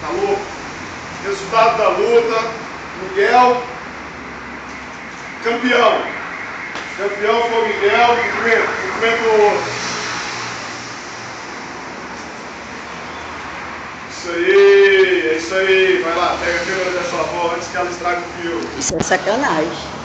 Tá louco? Resultado da luta, Miguel, campeão. Campeão foi o Miguel, cumprimento, cumprimento o outro. Isso aí, é isso aí. Vai lá, pega a câmera da sua avó antes que ela estrague o filme. Isso é sacanagem.